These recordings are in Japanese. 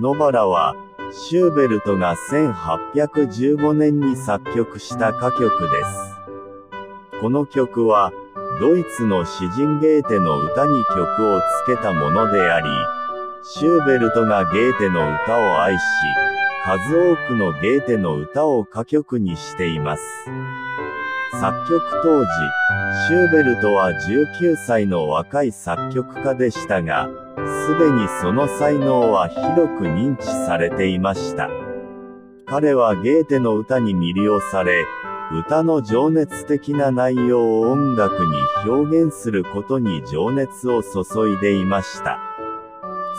野原は、シューベルトが1815年に作曲した歌曲です。この曲は、ドイツの詩人ゲーテの歌に曲をつけたものであり、シューベルトがゲーテの歌を愛し、数多くのゲーテの歌を歌曲にしています。作曲当時、シューベルトは19歳の若い作曲家でしたが、すでにその才能は広く認知されていました。彼はゲーテの歌に魅了され、歌の情熱的な内容を音楽に表現することに情熱を注いでいました。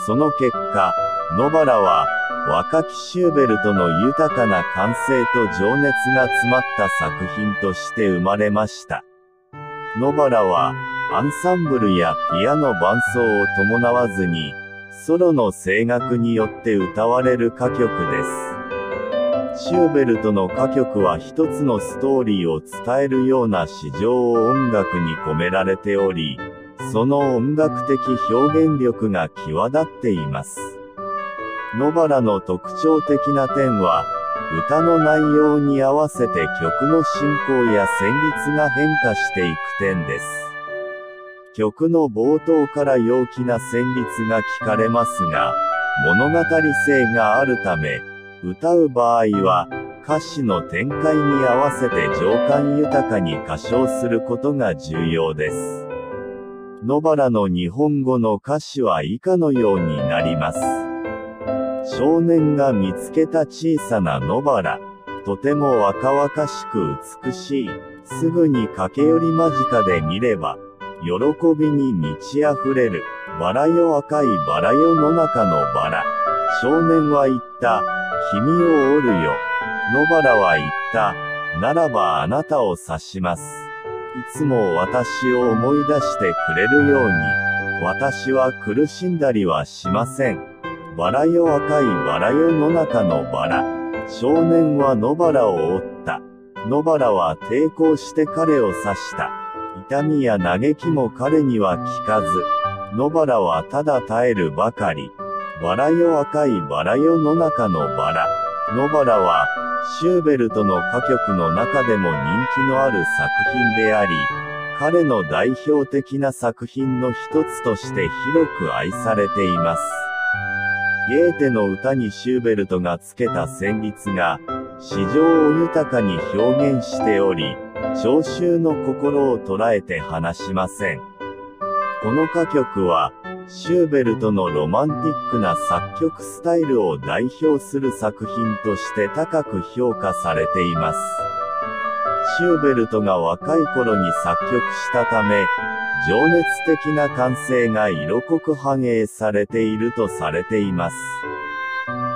その結果、野原は、若きシューベルトの豊かな感性と情熱が詰まった作品として生まれました。野原は、アンサンブルやピアノ伴奏を伴わずに、ソロの声楽によって歌われる歌曲です。シューベルトの歌曲は一つのストーリーを伝えるような詩情を音楽に込められており、その音楽的表現力が際立っています。野原の特徴的な点は、歌の内容に合わせて曲の進行や旋律が変化していく点です。曲の冒頭から陽気な旋律が聞かれますが、物語性があるため、歌う場合は、歌詞の展開に合わせて情感豊かに歌唱することが重要です。野原の日本語の歌詞は以下のようになります。少年が見つけた小さな野原。とても若々しく美しい。すぐに駆け寄り間近で見れば、喜びに満ち溢れる。バラよ赤いバラよの中のバラ。少年は言った。君をおるよ。野原は言った。ならばあなたを指します。いつも私を思い出してくれるように。私は苦しんだりはしません。バラよ赤いバラよの中のバラ。少年は野原を追った。野原は抵抗して彼を刺した。痛みや嘆きも彼には聞かず。野原はただ耐えるばかり。バラよ赤いバラよの中のバラ。野原は、シューベルトの歌曲の中でも人気のある作品であり、彼の代表的な作品の一つとして広く愛されています。ゲーテの歌にシューベルトがつけた旋律が、詩情を豊かに表現しており、聴衆の心を捉えて離しません。この歌曲は、シューベルトのロマンティックな作曲スタイルを代表する作品として高く評価されています。シューベルトが若い頃に作曲したため、情熱的な感性が色濃く反映されているとされています。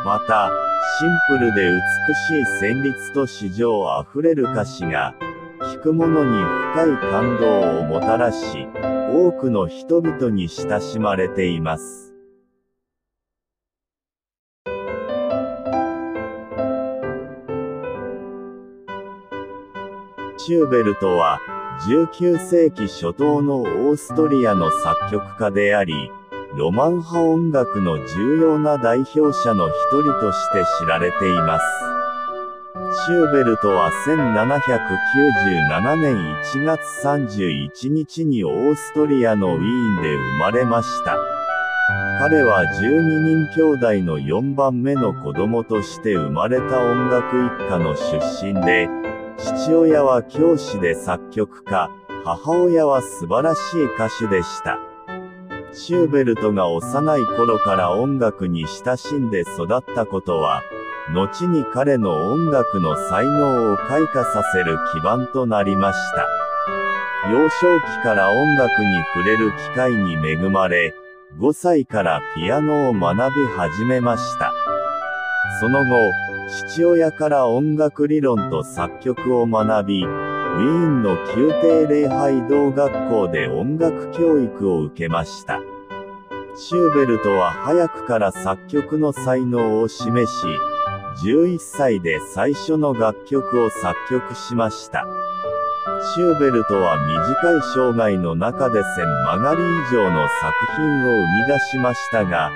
また、シンプルで美しい旋律と詩情あふれる歌詞が、聴く者に深い感動をもたらし、多くの人々に親しまれています。シューベルトは、19世紀初頭のオーストリアの作曲家であり、ロマン派音楽の重要な代表者の一人として知られています。シューベルトは1797年1月31日にオーストリアのウィーンで生まれました。彼は12人兄弟の4番目の子供として生まれた音楽一家の出身で、父親は教師で作曲家、母親は素晴らしい歌手でした。シューベルトが幼い頃から音楽に親しんで育ったことは、後に彼の音楽の才能を開花させる基盤となりました。幼少期から音楽に触れる機会に恵まれ、5歳からピアノを学び始めました。その後、父親から音楽理論と作曲を学び、ウィーンの宮廷礼拝堂学校で音楽教育を受けました。シューベルトは早くから作曲の才能を示し、11歳で最初の楽曲を作曲しました。シューベルトは短い生涯の中で1000曲がり以上の作品を生み出しましたが、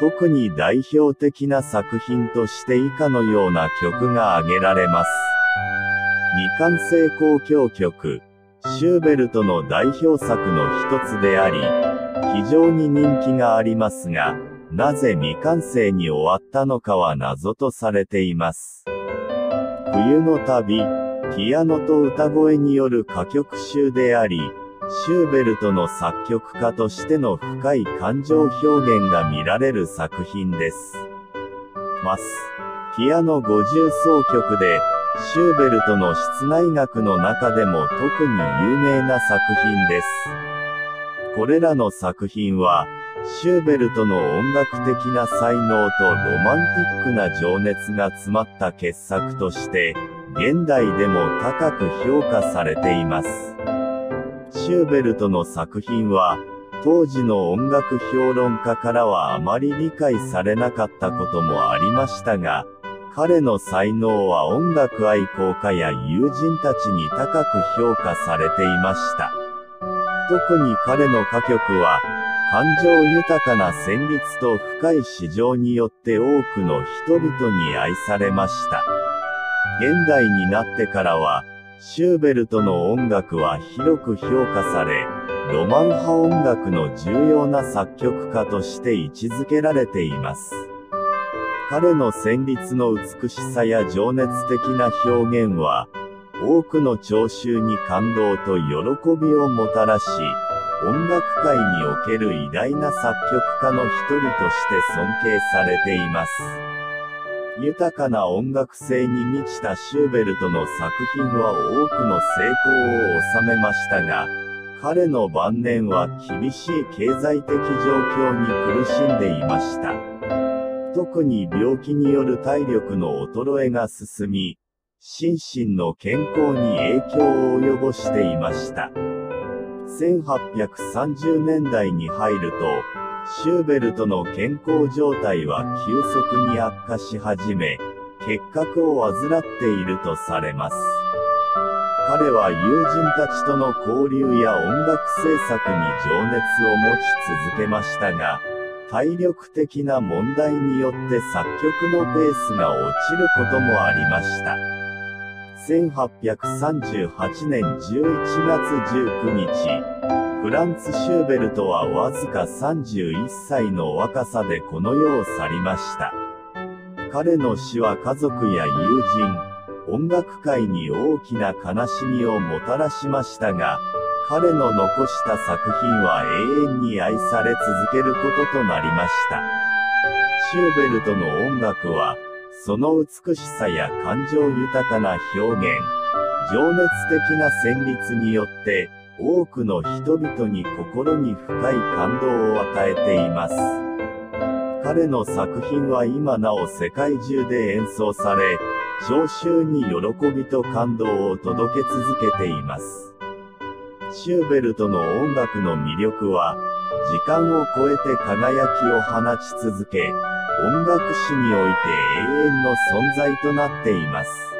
特に代表的な作品として以下のような曲が挙げられます。未完成交響曲、シューベルトの代表作の一つであり、非常に人気がありますが、なぜ未完成に終わったのかは謎とされています。冬の旅、ピアノと歌声による歌曲集であり、シューベルトの作曲家としての深い感情表現が見られる作品です。ます。ピアノ50奏曲で、シューベルトの室内楽の中でも特に有名な作品です。これらの作品は、シューベルトの音楽的な才能とロマンティックな情熱が詰まった傑作として、現代でも高く評価されています。シューベルトの作品は、当時の音楽評論家からはあまり理解されなかったこともありましたが、彼の才能は音楽愛好家や友人たちに高く評価されていました。特に彼の歌曲は、感情豊かな旋律と深い市場によって多くの人々に愛されました。現代になってからは、シューベルトの音楽は広く評価され、ロマン派音楽の重要な作曲家として位置づけられています。彼の旋律の美しさや情熱的な表現は、多くの聴衆に感動と喜びをもたらし、音楽界における偉大な作曲家の一人として尊敬されています。豊かな音楽性に満ちたシューベルトの作品は多くの成功を収めましたが、彼の晩年は厳しい経済的状況に苦しんでいました。特に病気による体力の衰えが進み、心身の健康に影響を及ぼしていました。1830年代に入ると、シューベルトの健康状態は急速に悪化し始め、結核を患っているとされます。彼は友人たちとの交流や音楽制作に情熱を持ち続けましたが、体力的な問題によって作曲のペースが落ちることもありました。1838年11月19日、フランツ・シューベルトはわずか31歳の若さでこの世を去りました。彼の死は家族や友人、音楽界に大きな悲しみをもたらしましたが、彼の残した作品は永遠に愛され続けることとなりました。シューベルトの音楽は、その美しさや感情豊かな表現、情熱的な旋律によって、多くの人々に心に深い感動を与えています。彼の作品は今なお世界中で演奏され、聴衆に喜びと感動を届け続けています。シューベルトの音楽の魅力は、時間を超えて輝きを放ち続け、音楽史において永遠の存在となっています。